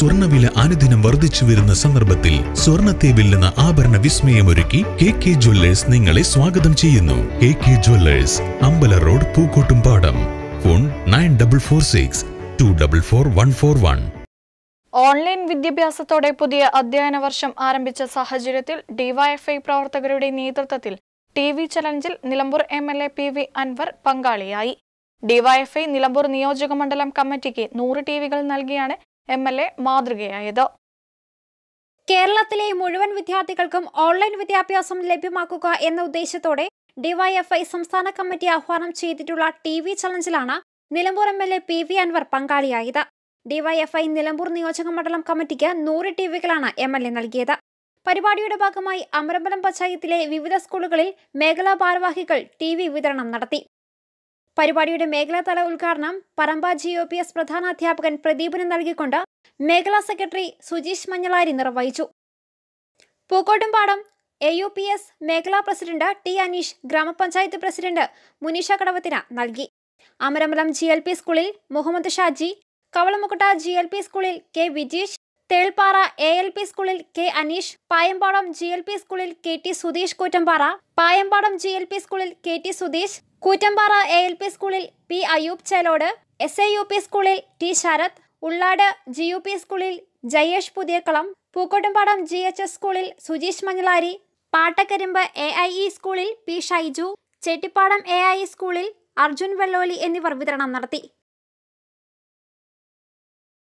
സ്വർണവില അനുദിനം വർദ്ധിച്ചു വരുന്ന സന്ദർഭത്തിൽ സ്വർണത്തെ വെല്ലുന്ന ആഭരണ വിസ്മയമൊരുക്കി കെ കെ ജ്വല്ലേഴ്സ് നിങ്ങളെ സ്വാഗതം ചെയ്യുന്നു. കെ കെ ജ്വല്ലേഴ്സ് അമ്പല road Pookkottumpadam phone nine double four six two double four one four one. Online വിദ്യാഭ്യാസത്തോടെ പുതിയ അധ്യയന വർഷം ആരംഭിച്ച സാഹചര്യത്തിൽ ഡിവൈഎഫ്ഐ പ്രവർത്തകരുടെ നേതൃത്വത്തിൽ T V ചലഞ്ചിൽ Nilambur M L A P V Anvar പങ്കാളിയായി. ഡിവൈഎഫ്ഐ നിലമ്പൂർ നിയോജക മണ്ഡലം കമ്മിറ്റിക്ക് നൂറ് ടി വികൾ നൽകിയാണ് എം എൽ എ മാതൃകയായത്. കേരളത്തിലെ മുഴുവൻ വിദ്യാർത്ഥികൾക്കും ഓൺലൈൻ വിദ്യാഭ്യാസം ലഭ്യമാക്കുക എന്ന ഉദ്ദേശത്തോടെ ഡിവൈഎഫ്ഐ സംസ്ഥാന കമ്മിറ്റി ആഹ്വാനം ചെയ്തിട്ടുള്ള T V ചലഞ്ചിലാണ് Nilambur M L A P V Anvar പങ്കാളിയായത്. DYFI Nilambur നിയോജക മണ്ഡലം കമ്മിറ്റിക്ക് നൂറ് ടി വികളാണ് എം എൽ എ നൽകിയത്. പരിപാടിയുടെ ഭാഗമായി അമരമ്പലം പഞ്ചായത്തിലെ വിവിധ സ്കൂളുകളിൽ മേഖലാ ഭാരവാഹികൾ ടി വി വിതരണം നടത്തി. പരിപാടിയുടെ മേഖലാതല ഉദ്ഘാടനം Paramba G O P S പ്രധാന അധ്യാപകൻ പ്രദീപിന് നൽകിക്കൊണ്ട് മേഖലാ സെക്രട്ടറി സുജീഷ് മഞ്ഞളാരി നിർവഹിച്ചു. Pookkottumpadam A U P S മേഖലാ പ്രസിഡന്റ് ടി അനീഷ് ഗ്രാമപഞ്ചായത്ത് പ്രസിഡന്റ് മുനീഷ കടവത്തിന് നൽകി. അമരമലം ജി എൽ പി സ്കൂളിൽ Muhammad Shaji Kavalamukkatta G L P സ്കൂളിൽ K Vijeesh Thelppara A L P സ്കൂളിൽ K Aneesh Payampadam G L P സ്കൂളിൽ K T Sudheesh Koottampara Payampadam G L P സ്കൂളിൽ K T Sudheesh Koottampara A L P സ്കൂളിൽ P Ayub Chelode S A U P സ്കൂളിൽ T Sarath Ullad G U P സ്കൂളിൽ Jayesh Puthiyakkalam Pookkottumpadam G H S സ്കൂളിൽ Sujeesh Manjalari Pattakkarimbu A I E സ്കൂളിൽ P Shaiju Chettippadam A I E സ്കൂളിൽ അർജുൻ വെള്ളോലി എന്നിവർ വിതരണം നടത്തി.